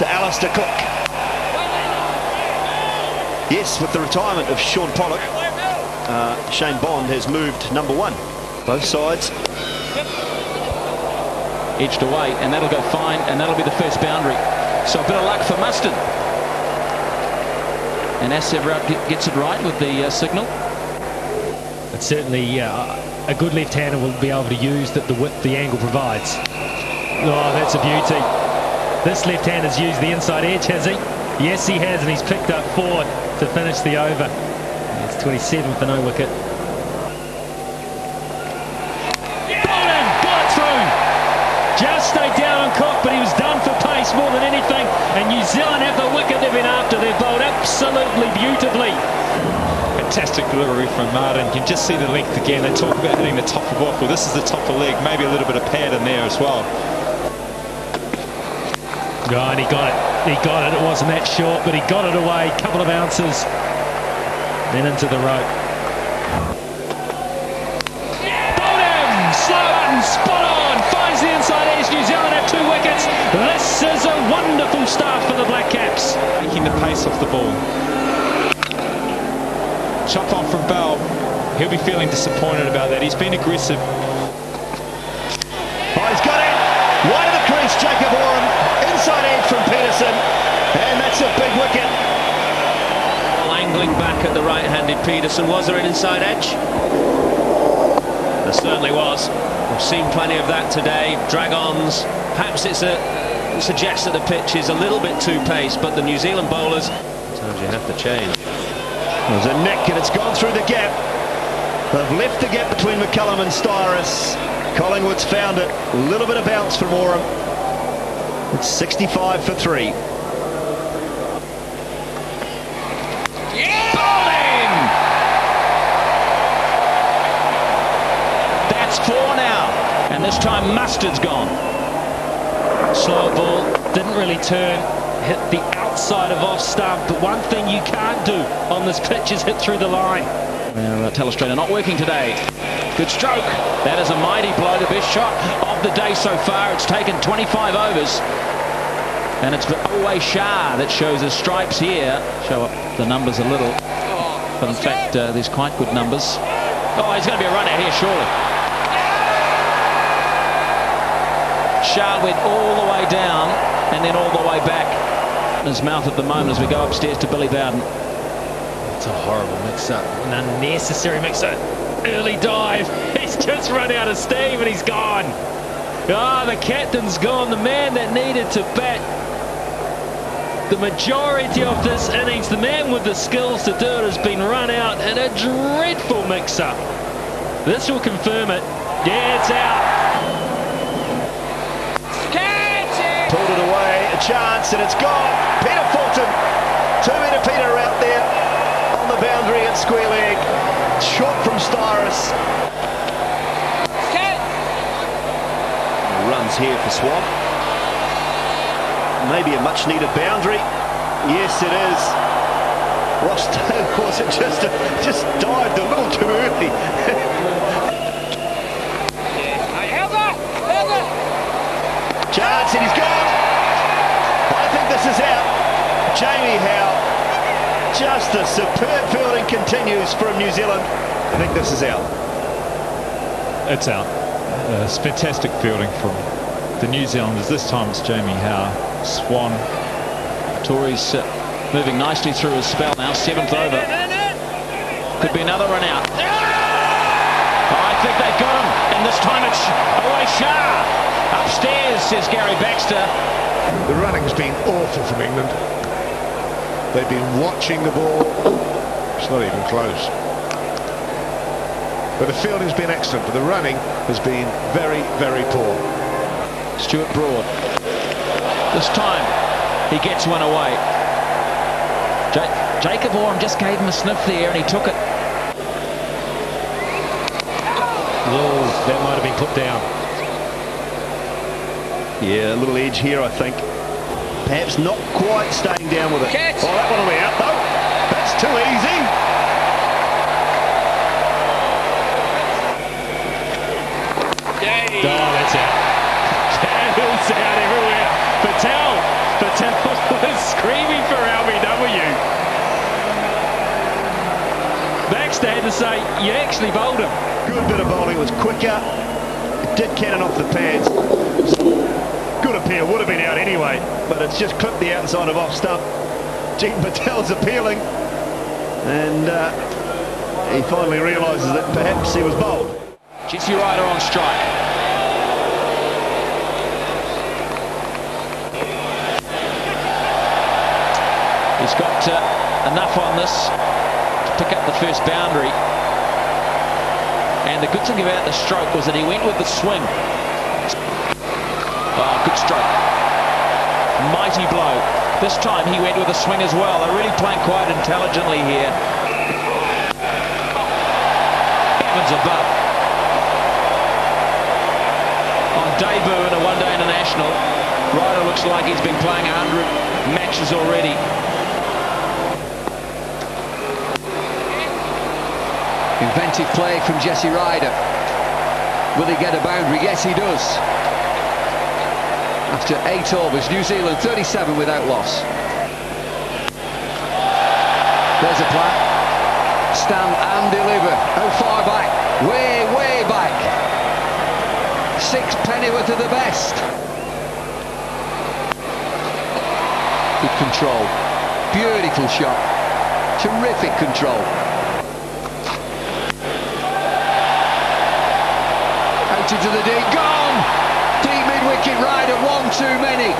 to Alastair Cook. Yes, with the retirement of Shaun Pollock, uh, Shane Bond has moved number one. Both sides. Edged away, and that'll go fine, and that'll be the first boundary. So a bit of luck for Mustard. And Asseverat gets it right with the uh, signal. But certainly uh, a good left-hander will be able to use the, the width the angle provides. Oh, that's a beauty. This left-hander's used the inside edge, has he? Yes, he has, and he's picked up four to finish the over. It's 27 for no wicket. Just stayed down on Cook, but he was done for pace more than anything. And New Zealand have the wicket they've been after. They've bowled absolutely beautifully. Fantastic delivery from Martin. You can just see the length again. They talk about hitting the top of off. Well, this is the top of leg. Maybe a little bit of pad in there as well. And he got it. He got it. It wasn't that short, but he got it away. Couple of ounces. Then into the rope. Bowled Slow and spot on. Finds the inside edge. New Zealand have two wickets. This is a wonderful start for the Black Caps. Taking the pace off the ball. Chop off from Bell. He'll be feeling disappointed about that. He's been aggressive. Oh, he's got it. Wide of the crease, Jacob Oram. Inside edge from Pietersen. And that's a big wicket. The right-handed Pietersen. Was there an inside edge? There certainly was. We've seen plenty of that today. Drag-ons. Perhaps it's a it suggests that the pitch is a little bit too pace, but the New Zealand bowlers, sometimes you have to change. There's a nick and it's gone through the gap. They've left the gap between McCullum and Styris. Collingwood's found it. A little bit of bounce from Oram. It's 65 for three. Bowling! That's four now. And this time Mustard's gone. Slow ball. Didn't really turn. Hit the outside of off stump. But one thing you can't do on this pitch is hit through the line. Well, uh, telestrator not working today. Good stroke. That is a mighty blow. The best shot of the day so far. It's taken 25 overs. And it's Owais Shah that shows his stripes here. Show up the numbers a little. But in fact, uh, there's quite good numbers. Oh, he's going to be a runner here, surely. Shah went all the way down and then all the way back. In his mouth at the moment as we go upstairs to Billy Bowden. It's a horrible mix-up. An unnecessary mix-up. Early dive. He's just run out of steam and he's gone. Ah, oh, the captain's gone. The man that needed to bat the majority of this innings, the man with the skills to do it has been run out in a dreadful mix-up. This will confirm it. Yeah, it's out. Pulled it away, a chance, and it's gone. Peter Fulton, two metre Peter out there on the boundary at square leg. Short from Styris. Runs here for Swann. Maybe a much needed boundary. Yes, it is. Ross was it just just dived a little too early. Chance and he's gone. Is out. Jamie How. Just a superb fielding continues from New Zealand. I think this is out. It's out. Uh, it's fantastic fielding from the New Zealanders. This time it's Jamie How. Swann. Tory's uh, moving nicely through his spell now. Seventh over. Could be another run out. I think they've got him. And this time it's Owais Shah. Upstairs, says Gary Baxter. The running's been awful from England. They've been watching the ball. It's not even close. But the fielding's been excellent, but the running has been very, very poor. Stuart Broad. This time, he gets one away. J Jacob Oram just gave him a sniff there, and he took it. Oh, that might have been put down. Yeah, a little edge here, I think. Perhaps not quite staying down with it. Catch. Oh, that one will be out, though. That's too easy. Oh, that's out. Channels out everywhere. Patel. Patel was screaming for LBW. Baxter had to say, you actually bowled him. Good bit of bowling. It was quicker. It did cannon off the pads. Good appeal. Would have been out anyway, but it's just clipped the outside of off stump. Jeet Patel's appealing, and uh, he finally realises that perhaps he was bowled. Jesse Ryder on strike. He's got uh, enough on this to pick up the first boundary. And the good thing about the stroke was that he went with the swing. Stroke. Mighty blow. This time he went with a swing as well. They're really playing quite intelligently here. Evans above. On debut in a one-day international, Ryder looks like he's been playing 100 matches already. Inventive play from Jesse Ryder. Will he get a boundary? Yes, he does. After eight overs, New Zealand 37 without loss. There's a plan. Stand and deliver. How far back? Way, way back. Six pennyworth of the best. Good control. Beautiful shot. Terrific control. Out into the deep. Gone! Deep mid-wicket Ryder, one too many.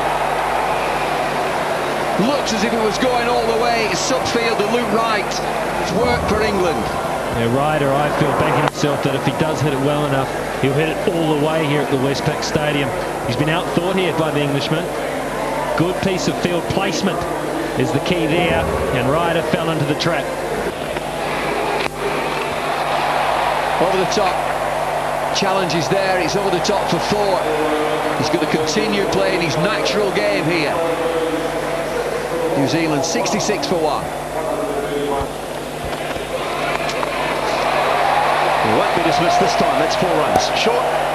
Looks as if it was going all the way. Subfield to loop right. It's work for England. Yeah, Ryder, I feel backing himself that if he does hit it well enough, he'll hit it all the way here at the Westpac Stadium. He's been outthought here by the Englishman. Good piece of field placement is the key there, and Ryder fell into the trap. Over the top. Challenge is there. He's over the top for four. He's going to continue playing his natural game here. New Zealand 66 for one. He won't be dismissed this time. That's four runs. Short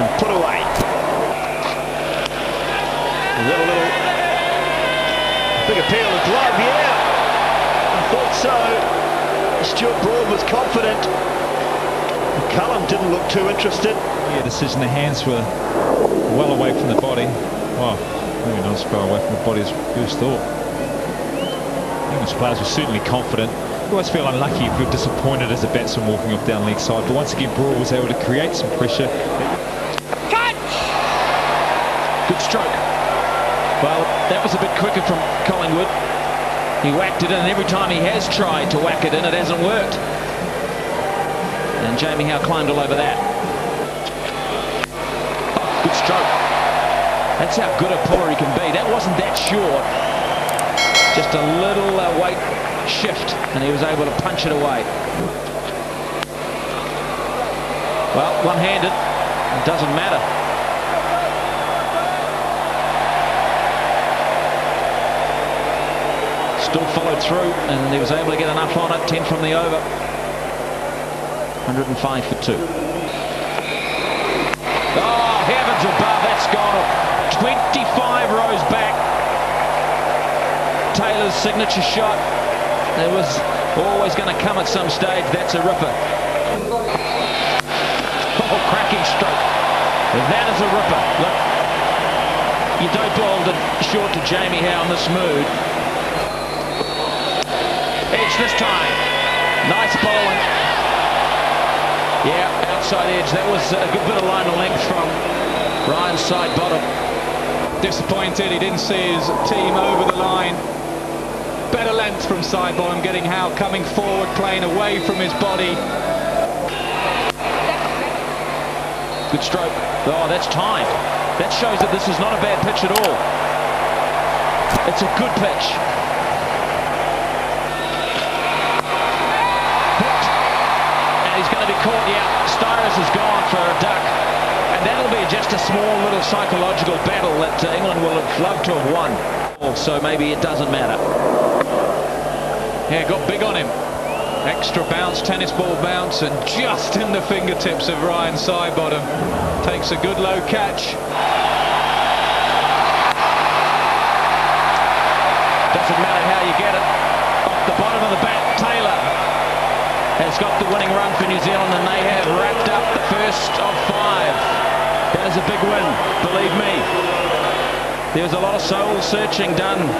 and put away. A little, little big appeal of glove, yeah. I thought so. Stuart Broad was confident. Cullum didn't look too interested. Yeah, decision. The hands were well away from the body. Well, maybe not as far away from the body as first thought. English players were certainly confident. You always feel unlucky if you're disappointed as a batsman walking off down the leg side. But once again, Broad was able to create some pressure. Good stroke. Well, that was a bit quicker from Collingwood. He whacked it in, and every time he has tried to whack it in, it hasn't worked. And Jamie How climbed all over that. Oh, good stroke. That's how good a puller he can be. That wasn't that short. Just a little uh, weight shift, and he was able to punch it away. Well, one-handed, it doesn't matter. Still followed through, and he was able to get enough on it. 10 from the over. 105 for two. Oh, heavens above, that's gone 25 rows back. Taylor's signature shot. It was always going to come at some stage. That's a ripper. Oh, cracking stroke. That is a ripper. Look, you don't bowl the short to Jamie How in this mood. Edge this time. Nice bowling. Yeah, outside edge. That was a good bit of line of length from Ryan's Sidebottom. Disappointed he didn't see his team over the line. Better length from Sidebottom, getting How coming forward, playing away from his body. Good stroke. Oh, that's time. That shows that this is not a bad pitch at all. It's a good pitch. Caught. Yeah, Styris is gone for a duck. And that'll be just a small little psychological battle that uh, England will have loved to have won. So maybe it doesn't matter. Yeah, got big on him. Extra bounce, tennis ball bounce, and just in the fingertips of Ryan Sidebottom. Takes a good low catch. Doesn't matter how you get it. Off the bottom of the bat, Taylor. Has got the winning run for New Zealand and they have wrapped up the first of five. That is a big win, believe me. There was a lot of soul searching done